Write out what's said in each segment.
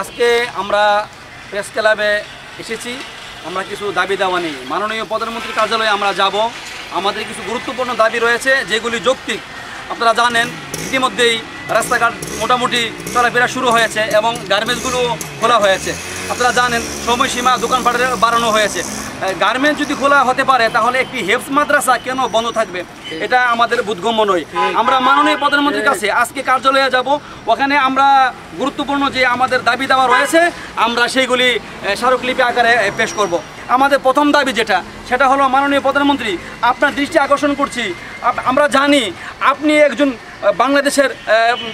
আজকে আমরা প্রেস ক্লাবে এসেছি, আমরা কিছু দাবি দেওয়া নেই। মাননীয় প্রধানমন্ত্রীর কার্যালয়ে আমরা যাব। আমাদের কিছু গুরুত্বপূর্ণ দাবি রয়েছে, যেগুলি যৌক্তিক। আপনারা জানেন, ইতিমধ্যেই রাস্তাঘাট মোটামুটি চলাফেরা শুরু হয়েছে এবং গার্মেন্টসগুলো খোলা হয়েছে। আপনারা জানেন, সময়সীমা দোকানপাটের বাড়ানো হয়েছে। গার্মেন্টস যদি খোলা হতে পারে, তাহলে একটি হেফস মাদ্রাসা কেন বন্ধ থাকবে? এটা আমাদের বোধগম্য নয়। আমরা মাননীয় প্রধানমন্ত্রীর কাছে আজকে কার্যালয়ে যাব। ওখানে আমরা গুরুত্বপূর্ণ যে আমাদের দাবি দেওয়া রয়েছে, আমরা সেইগুলি স্মারকলিপি আকারে পেশ করব। আমাদের প্রথম দাবি যেটা, সেটা হলো মাননীয় প্রধানমন্ত্রী, আপনার দৃষ্টি আকর্ষণ করছি। আমরা জানি আপনি একজন বাংলাদেশের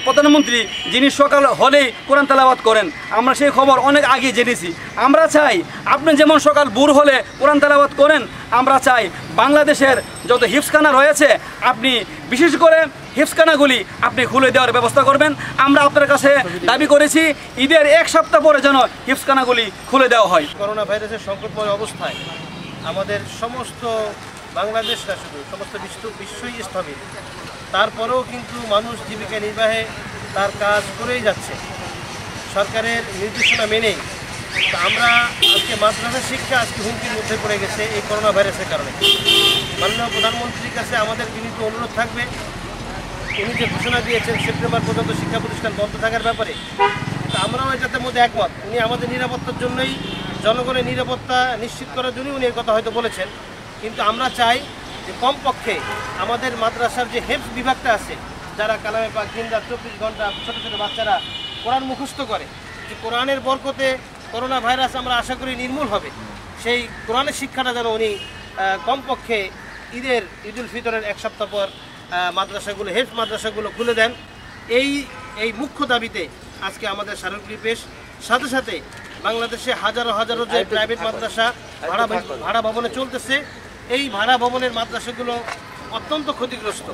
প্রধানমন্ত্রী, যিনি সকাল হলেই কোরআন তেলাওয়াত করেন। আমরা সেই খবর অনেক আগে জেনেছি। আমরা চাই আপনি যেমন সকাল বুর হলে কোরআন তেলাওয়াত করেন, আমরা চাই বাংলাদেশের যত হিপসখানা রয়েছে, আপনি বিশেষ করে হিপসখানাগুলি আপনি খুলে দেওয়ার ব্যবস্থা করবেন। আমরা আপনার কাছে দাবি করেছি, ঈদের এক সপ্তাহ পরে যেন হিপসখানাগুলি খুলে দেওয়া হয়। করোনা ভাইরাসের সংকটময় অবস্থায় আমাদের সমস্ত বাংলাদেশ শুধু, সমস্ত বিশ্ব, বিশ্বই স্থবির। তারপরেও কিন্তু মানুষ জীবিকা নির্বাহে তার কাজ করেই যাচ্ছে। সরকারের নির্দেশনা মেনে আমরা আজকে মাদ্রাসা শিক্ষা আজকে হুমকির মধ্যে পড়ে গেছে এই করোনা ভাইরাসের কারণে। মাননীয় প্রধানমন্ত্রীর কাছে আমাদের বিনীত অনুরোধ থাকবে উনি যে ঘোষণা দিয়েছেন সেপ্টেম্বর পর্যন্ত শিক্ষা প্রতিষ্ঠান বন্ধ থাকার ব্যাপারে আমরাও এটাতে মধ্যে একমত। উনি আমাদের নিরাপত্তার জন্যই, জনগণের নিরাপত্তা নিশ্চিত করার জন্যই উনি কথা হয়তো বলেছেন। কিন্তু আমরা চাই যে কমপক্ষে আমাদের মাদ্রাসার যে হেফ বিভাগটা আছে, যারা কালামে পাক দিন রাত চব্বিশ ঘণ্টা ছোটো ছোটো বাচ্চারা কোরআন মুখস্থ করে, যে কোরআনের বরকতে করোনা ভাইরাস আমরা আশা করি নির্মূল হবে, সেই কোরআনের শিক্ষাটা যেন উনি কমপক্ষে ঈদের ঈদুল ফিতরের এক সপ্তাহ পর মাদ্রাসাগুলো হেফ মাদ্রাসাগুলো খুলে দেন। এই এই মুখ্য দাবিতে আজকে আমাদের স্মারকলি পেশ। সাথে সাথে বাংলাদেশে হাজারো হাজারো যে প্রাইভেট মাদ্রাসা ভাড়া ভাড়া ভবনে চলতেছে এই ভাড়া ভবনের মাদ্রাসাগুলো অত্যন্ত ক্ষতিগ্রস্ত।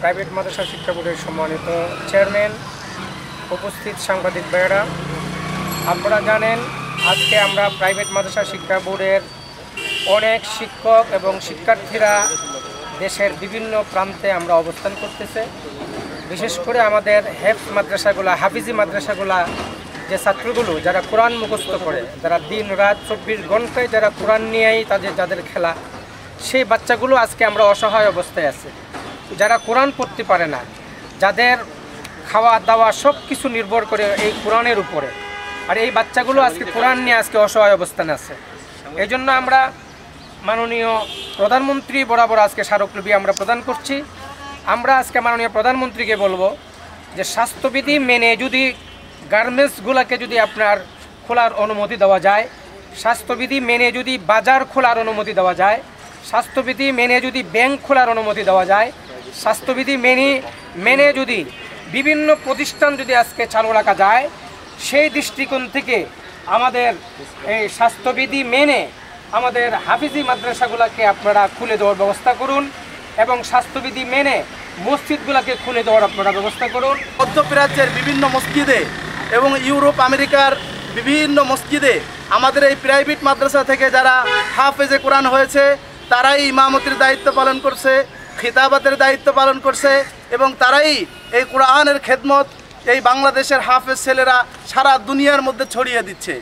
প্রাইভেট মাদ্রাসা শিক্ষা বোর্ডের সম্মানিত চেয়ারম্যান উপস্থিত সাংবাদিক ভাইয়েরা আপনারা জানেন আজকে আমরা প্রাইভেট মাদ্রাসা শিক্ষা বোর্ডের অনেক শিক্ষক এবং শিক্ষার্থীরা দেশের বিভিন্ন প্রান্তে আমরা অবস্থান করতেছে। বিশেষ করে আমাদের হেফ মাদ্রাসাগুলা, হাফিজি মাদ্রাসাগুলা যে ছাত্রগুলো যারা কোরআন মুখস্থ করে, যারা দিন রাত চব্বিশ ঘন্টায় যারা কোরআন নিয়েই তাদের, যাদের খেলা, সেই বাচ্চাগুলো আজকে আমরা অসহায় অবস্থায় আছে। যারা কোরআন পড়তে পারে না, যাদের খাওয়া দাওয়া সব কিছু নির্ভর করে এই কোরআনের উপরে, আর এই বাচ্চাগুলো আজকে কোরআন নিয়ে আজকে অসহায় অবস্থানে আছে। এই জন্য আমরা মাননীয় প্রধানমন্ত্রী বরাবর আজকে স্মারকলিপি আমরা প্রদান করছি। আমরা আজকে মাননীয় প্রধানমন্ত্রীকে বলব যে স্বাস্থ্যবিধি মেনে যদি গার্মেন্টসগুলোকে যদি আপনার খোলার অনুমতি দেওয়া যায়, স্বাস্থ্যবিধি মেনে যদি বাজার খোলার অনুমতি দেওয়া যায়, স্বাস্থ্যবিধি মেনে যদি ব্যাংক খোলার অনুমতি দেওয়া যায়, স্বাস্থ্যবিধি মেনে মেনে যদি বিভিন্ন প্রতিষ্ঠান যদি আজকে চালু রাখা যায়, সেই দৃষ্টিকোণ থেকে আমাদের এই স্বাস্থ্যবিধি মেনে আমাদের হাফিজি মাদ্রাসাগুলোকে আপনারা খুলে দেওয়ার ব্যবস্থা করুন এবং স্বাস্থ্যবিধি মেনে মসজিদগুলোকে খুলে দেওয়ার আপনারা ব্যবস্থা করুন। মধ্যপ্রাচ্যের বিভিন্ন মসজিদে এবং ইউরোপ, আমেরিকার বিভিন্ন মসজিদে আমাদের এই প্রাইভেট মাদ্রাসা থেকে যারা হাফেজে কোরআন হয়েছে, তারাই ইমামতির দায়িত্ব পালন করছে, খিতাবাতের দায়িত্ব পালন করছে এবং তারাই এই কোরআনের খেদমত এই বাংলাদেশের হাফেজ ছেলেরা সারা দুনিয়ার মধ্যে ছড়িয়ে দিচ্ছে।